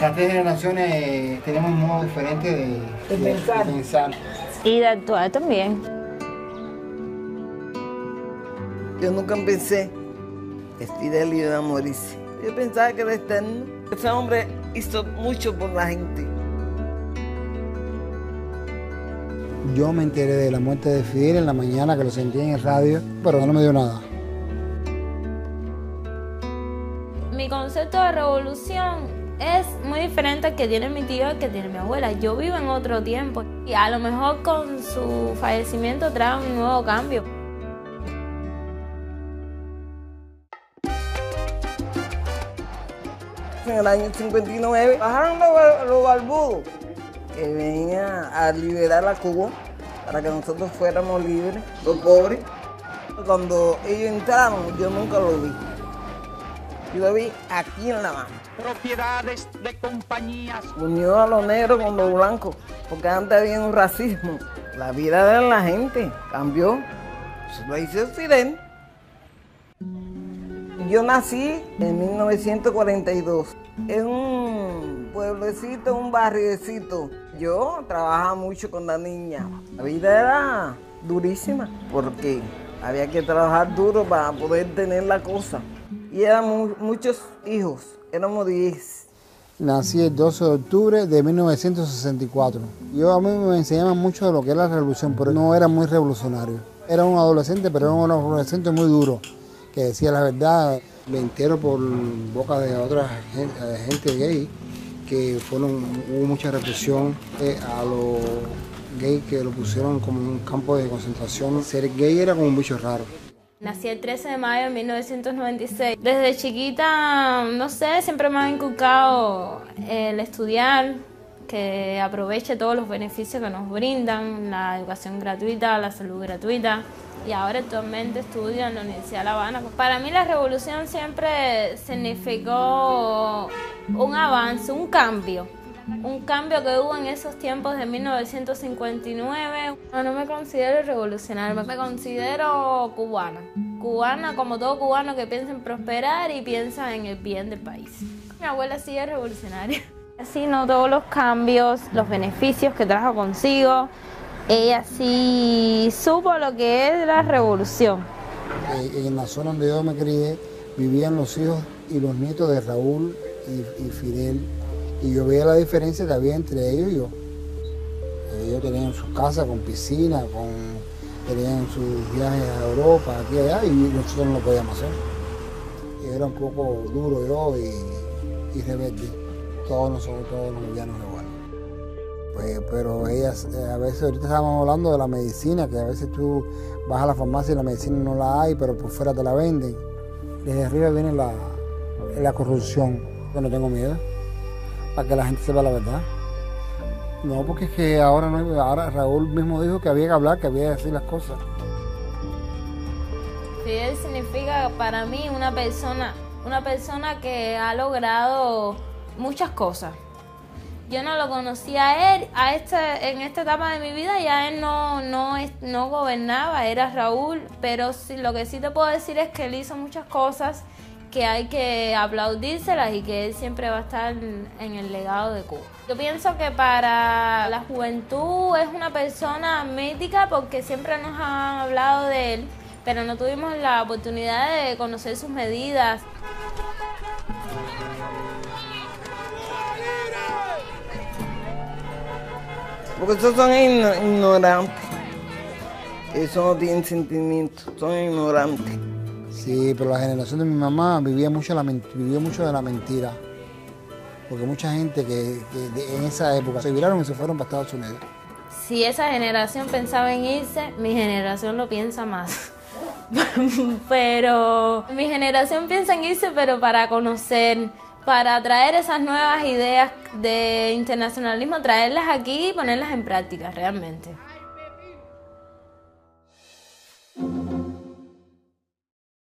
Las tres generaciones tenemos un modo diferente de, De pensar. pensar. Y de actuar también. Yo nunca pensé que Fidel iba a morirse. Yo pensaba que era eterno. Ese hombre hizo mucho por la gente. Yo me enteré de la muerte de Fidel en la mañana que lo sentí en el radio, pero no me dio nada. Mi concepto de revolución es muy diferente al que tiene mi tío al que tiene mi abuela. Yo vivo en otro tiempo y a lo mejor con su fallecimiento trae un nuevo cambio. En el año 59 bajaron los, los barbudos que venían a liberar a Cuba para que nosotros fuéramos libres, los pobres. Cuando ellos entraron, yo nunca lo vi. Yo lo vi aquí en la mano. propiedades de compañías Unió a los negros con los blancos, porque antes había un racismo. La vida de la gente cambió. Eso lo hizo Fidel. Yo nací en 1942 en un pueblecito, un barriecito. Yo trabajaba mucho con la niña. La vida era durísima porque había que trabajar duro para poder tener la cosa. Y mu- muchos hijos, éramos 10. Nací el 12 de octubre de 1964. Yo a mí me enseñaban mucho de lo que era la revolución, pero no era muy revolucionario. Era un adolescente, pero era un adolescente muy duro, que decía la verdad. Me entero por boca de otra gen- eh, gente gay que fueron, hubo mucha represión eh, a los gays que lo pusieron como un campo de concentración. Ser gay era como un bicho raro. Nací el 13 de mayo de 1996. Desde chiquita, no sé, siempre me ha inculcado el estudiar, que aproveche todos los beneficios que nos brindan, la educación gratuita, la salud gratuita. Y ahora actualmente estudio en la Universidad de La Habana. Para mí la revolución siempre significó un avance, un cambio. Un cambio que hubo en esos tiempos de 1959. No, no me considero revolucionaria, me considero cubana. Cubana como todo cubano que piensa en prosperar y piensa en el bien del país. Mi abuela sí es revolucionaria. Así notó los cambios, los beneficios que trajo consigo. Ella sí supo lo que es la revolución. Eh, en la zona donde yo me crié vivían los hijos y los nietos de Raúl y, y Fidel y yo veía la diferencia que había entre ellos y yo. Ellos tenían su casa con piscina, con, tenían sus viajes a Europa, aquí y allá, y nosotros no lo podíamos hacer. Era un poco duro yo y, y rebelde. Todos nosotros, todos los villanos igual. Pues, pero ellas, eh, a veces, ahorita estábamos hablando de la medicina, que a veces tú vas a la farmacia y la medicina no la hay, pero por fuera te la venden. Desde arriba viene la, la corrupción. Yo no tengo miedo, para que la gente sepa la verdad. No, porque es que ahora no hay- ahora Raúl mismo dijo que había que hablar, que había que decir las cosas. Fidel significa para mí una persona, una persona que ha logrado muchas cosas. Yo no lo conocía a él a este, en esta etapa de mi vida, ya él no, no, es- no gobernaba, era Raúl, pero sí, lo que sí te puedo decir es que él hizo muchas cosas que hay que aplaudírselas y que él siempre va a estar en el legado de Cuba. Yo pienso que para la juventud es una persona mítica porque siempre nos han hablado de él, pero no tuvimos la oportunidad de conocer sus medidas. Porque esos son igno- ignorantes. Eso no tienen sentimientos, son ignorantes. Sí, pero la generación de mi mamá vivía mucho, la, vivía mucho de la mentira. Porque mucha gente que, en esa época se viraron y se fueron para Estados Unidos. Si esa generación pensaba en irse, mi generación lo piensa más. pero mi generación piensa en irse, pero para conocer, para traer esas nuevas ideas de internacionalismo, traerlas aquí y ponerlas en práctica realmente.